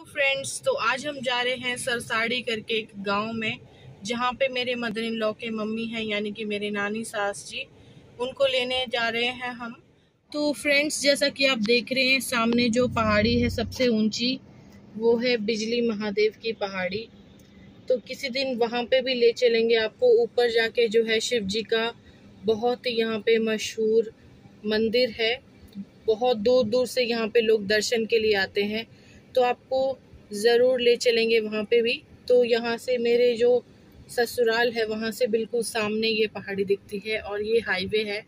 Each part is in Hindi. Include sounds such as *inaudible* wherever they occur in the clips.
तो फ्रेंड्स तो आज हम जा रहे हैं सरसाड़ी करके एक गाँव में, जहाँ पे मेरे मदर इन लॉ के मम्मी हैं, यानी कि मेरे नानी सास जी। उनको लेने जा रहे हैं हम। तो फ्रेंड्स जैसा कि आप देख रहे हैं, सामने जो पहाड़ी है सबसे ऊँची, वो है बिजली महादेव की पहाड़ी। तो किसी दिन वहाँ पे भी ले चलेंगे आपको। ऊपर जाके जो है शिव जी का बहुत यहाँ पे मशहूर मंदिर है। बहुत दूर दूर से यहाँ पे लोग दर्शन के लिए आते हैं। तो आपको ज़रूर ले चलेंगे वहाँ पे भी। तो यहाँ से मेरे जो ससुराल है, वहाँ से बिल्कुल सामने ये पहाड़ी दिखती है और ये हाईवे है।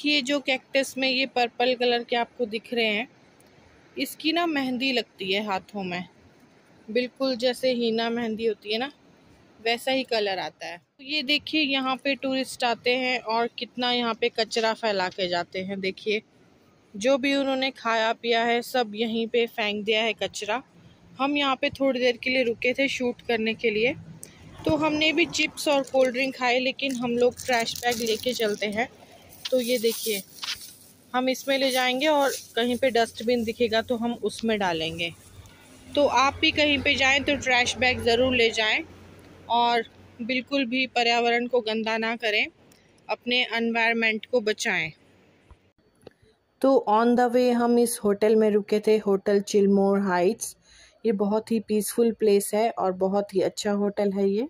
देखिए जो कैक्टस में ये पर्पल कलर के आपको दिख रहे हैं, इसकी ना मेहंदी लगती है हाथों में। बिल्कुल जैसे हीना मेहंदी होती है ना, वैसा ही कलर आता है। तो ये देखिए, यहाँ पे टूरिस्ट आते हैं और कितना यहाँ पे कचरा फैला के जाते हैं, देखिए। जो भी उन्होंने खाया पिया है, सब यहीं पे फेंक दिया है कचरा। हम यहाँ पे थोड़ी देर के लिए रुके थे शूट करने के लिए। तो हमने भी चिप्स और कोल्ड ड्रिंक खाए, लेकिन हम लोग ट्रैश बैग लेके चलते हैं। तो ये देखिए, हम इसमें ले जाएँगे और कहीं पे डस्टबिन दिखेगा तो हम उसमें डालेंगे। तो आप भी कहीं पे जाएँ तो ट्रैश बैग ज़रूर ले जाएँ और बिल्कुल भी पर्यावरण को गंदा ना करें, अपने अनवायरनमेंट को बचाएँ। तो ऑन द वे हम इस होटल में रुके थे होटल चिलमोर हाइट्स ये बहुत ही पीसफुल प्लेस है और बहुत ही अच्छा होटल है ये।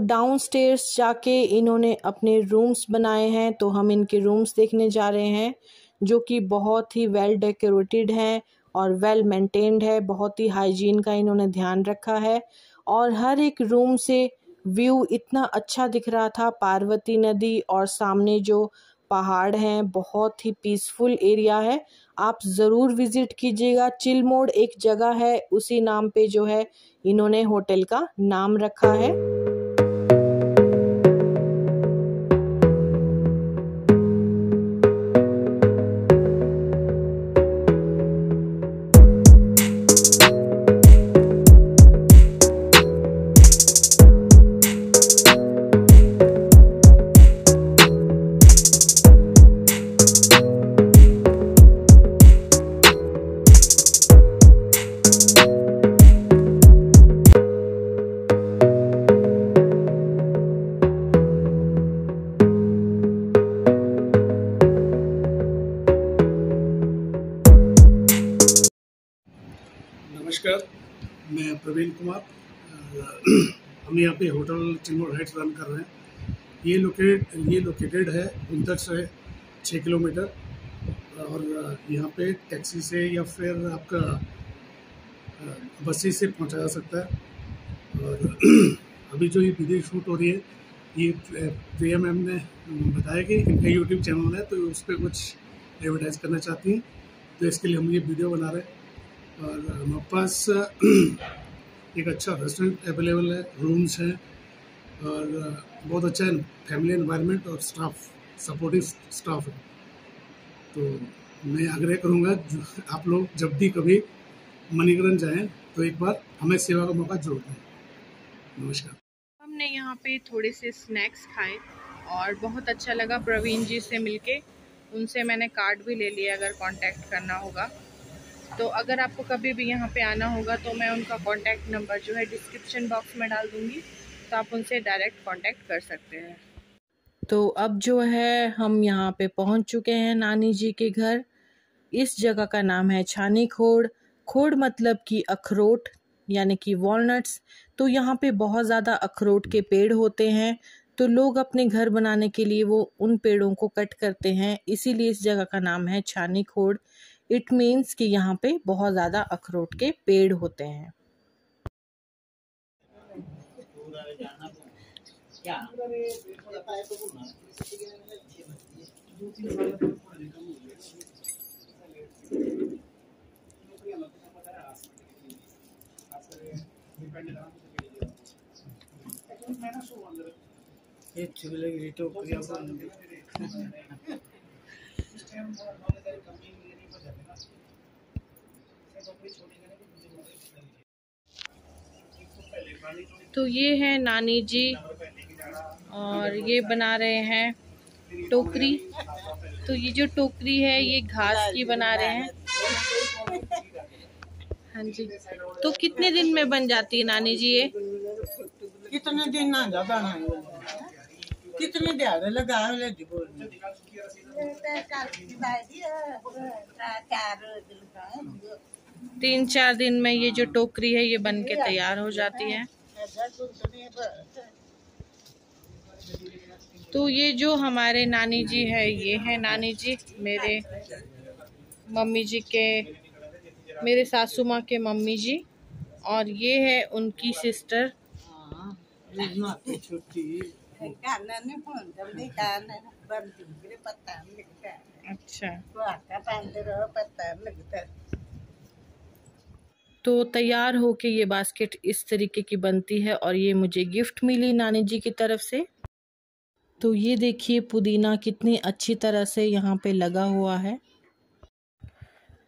डाउन स्टेयर्स जाके इन्होंने अपने रूम्स बनाए हैं तो हम इनके रूम्स देखने जा रहे हैं, जो कि बहुत ही वेल डेकोरेटेड हैं और वेल मेंटेन्ड है, बहुत ही हाइजीन का इन्होंने ध्यान रखा है। और हर एक रूम से व्यू इतना अच्छा दिख रहा था, पार्वती नदी और सामने जो पहाड़ हैं, बहुत ही पीसफुल एरिया है। आप ज़रूर विज़िट कीजिएगा चिल मोड एक जगह है, उसी नाम पे जो है इन्होंने होटल का नाम रखा है। प्रवीण कुमार हम यहाँ पे होटल चिलमोर हाइट्स रन कर रहे हैं। ये लोकेट ये लोकेटेड है उनतर से छः किलोमीटर, और यहाँ पे टैक्सी से या फिर आपका बसेस से पहुँचा जा सकता है। और *clears throat* अभी जो ये वीडियो शूट हो रही है, ये प्रिया मैम ने बताया कि इनका यूट्यूब चैनल है तो उस पर कुछ एडवर्टाइज करना चाहती हैं। तो इसके लिए हम ये वीडियो बना रहे हैं। और हमारे पास *clears throat* एक अच्छा रेस्टोरेंट अवेलेबल है रूम्स हैं और बहुत अच्छा है फैमिली एनवायरनमेंट और स्टाफ सपोर्टिव स्टाफ है। तो मैं आग्रह करूँगा आप लोग जब भी कभी मणिकरण जाएँ तो एक बार हमें सेवा का मौका ज़रूर दें। नमस्कार। हमने यहाँ पे थोड़े से स्नैक्स खाए और बहुत अच्छा लगा प्रवीण जी से मिलके। उनसे मैंने कार्ड भी ले लिया अगर कांटेक्ट करना होगा। तो अगर आपको कभी भी यहाँ पे आना होगा तो मैं उनका कांटेक्ट नंबर जो है डिस्क्रिप्शन बॉक्स में डाल दूँगी तो आप उनसे डायरेक्ट कांटेक्ट कर सकते हैं। तो अब जो है, हम यहाँ पे पहुँच चुके हैं नानी जी के घर। इस जगह का नाम है छानी खोड़। खोड़ मतलब कि अखरोट, यानी कि वॉलनट्स तो यहाँ पे बहुत ज़्यादा अखरोट के पेड़ होते हैं। तो लोग अपने घर बनाने के लिए वो उन पेड़ों को कट करते हैं। इसीलिए इस जगह का नाम है छानी खोड़। इट मीन्स कि यहाँ पे बहुत ज़्यादा अखरोट के पेड़ होते हैं। तो ये है नानी जी और ये बना रहे हैं टोकरी। तो ये जो टोकरी है ये घास की बना रहे हैं। हाँ जी। तो कितने दिन में बन जाती है नानी जी ये? कितने दिन ना जा बना कितने दिहाड़े लगा तीन चार दिन में ये जो टोकरी है, ये बन के तैयार हो जाती है। तो ये जो हमारे नानी जी है, ये है नानी जी, मेरे मम्मी जी के, मेरे सासू माँ के मम्मी जी, और ये है उनकी सिस्टर। अच्छा। तो तैयार हो के ये बास्केट इस तरीके की बनती है और ये मुझे गिफ्ट मिली नानी जी की तरफ़ से। तो ये देखिए पुदीना कितनी अच्छी तरह से यहाँ पे लगा हुआ है।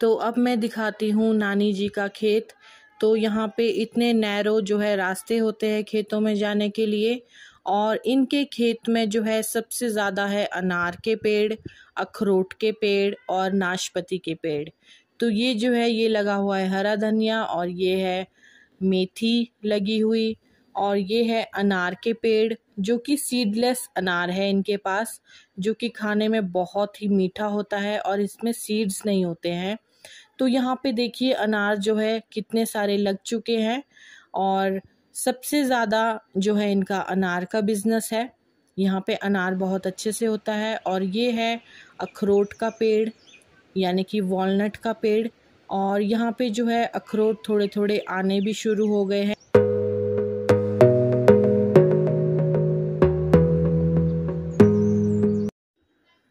तो अब मैं दिखाती हूँ नानी जी का खेत। तो यहाँ पे इतने नैरो जो है रास्ते होते हैं खेतों में जाने के लिए और इनके खेत में जो है सबसे ज़्यादा है अनार के पेड़, अखरोट के पेड़ और नाशपति के पेड़। तो ये जो है, ये लगा हुआ है हरा धनिया और ये है मेथी लगी हुई और ये है अनार के पेड़, जो कि सीडलेस अनार है इनके पास, जो कि खाने में बहुत ही मीठा होता है और इसमें सीड्स नहीं होते हैं। तो यहाँ पे देखिए अनार जो है, कितने सारे लग चुके हैं और सबसे ज़्यादा जो है इनका अनार का बिज़नेस है। यहाँ पे अनार बहुत अच्छे से होता है और ये है अखरोट का पेड़ यानी कि वॉलनट का पेड़, और यहाँ पे जो है अखरोट थोड़े थोड़े आने भी शुरू हो गए हैं।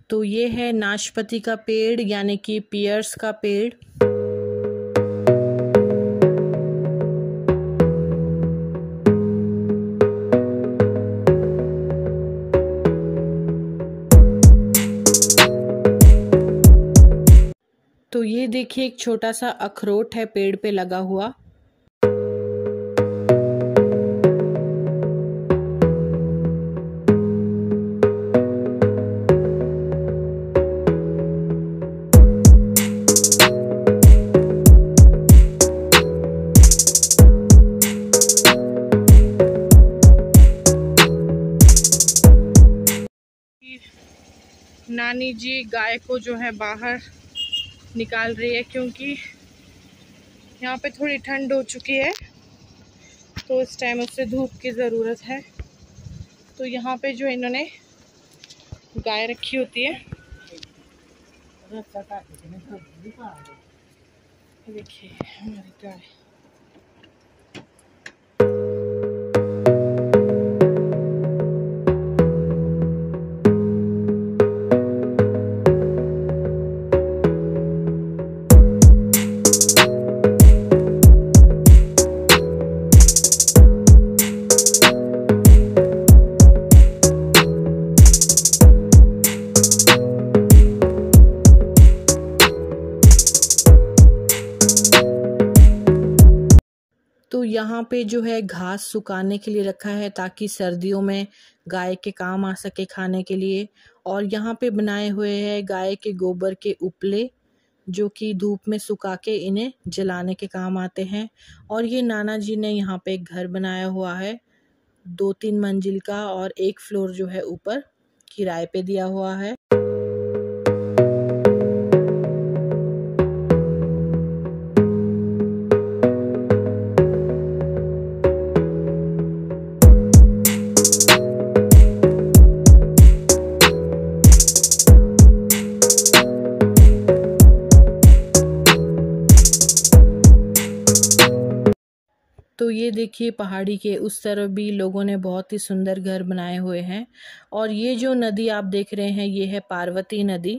तो ये है नाशपति का पेड़, यानी कि पियर्स का पेड़। देखिए, एक छोटा सा अखरोट है, पेड़ पे लगा हुआ। नानी जी, गाय को जो है बाहर निकाल रही है क्योंकि यहाँ पे थोड़ी ठंड हो चुकी है तो इस टाइम उससे धूप की ज़रूरत है। तो यहाँ पे जो इन्होंने गाय रखी होती है, देखिए, हमारी गाय। तो यहाँ पे जो है घास सुखाने के लिए रखा है ताकि सर्दियों में गाय के काम आ सके खाने के लिए। और यहाँ पे बनाए हुए हैं गाय के गोबर के उपले, जो कि धूप में सुखा के इन्हें जलाने के काम आते हैं। और ये नाना जी ने यहाँ पे एक घर बनाया हुआ है, दो तीन मंजिल का और एक फ्लोर जो है ऊपर किराए पे दिया हुआ है। तो ये देखिए पहाड़ी के उस तरफ़ भी लोगों ने बहुत ही सुंदर घर बनाए हुए हैं। और ये जो नदी आप देख रहे हैं, ये है पार्वती नदी।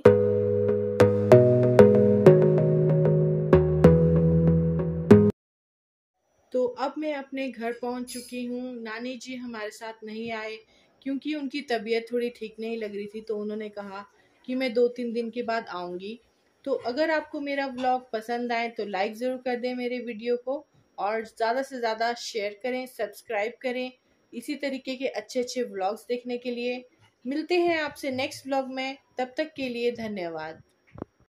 तो अब मैं अपने घर पहुँच चुकी हूँ। नानी जी हमारे साथ नहीं आए, क्योंकि उनकी तबीयत थोड़ी ठीक नहीं लग रही थी तो उन्होंने कहा कि मैं दो तीन दिन के बाद आऊँगी। तो अगर आपको मेरा व्लॉग पसंद आए तो लाइक ज़रूर कर दें मेरे वीडियो को। और ज़्यादा से ज़्यादा शेयर करें सब्सक्राइब करें इसी तरीके के अच्छे अच्छे व्लॉग्स देखने के लिए। मिलते हैं आपसे नेक्स्ट व्लॉग में, तब तक के लिए धन्यवाद।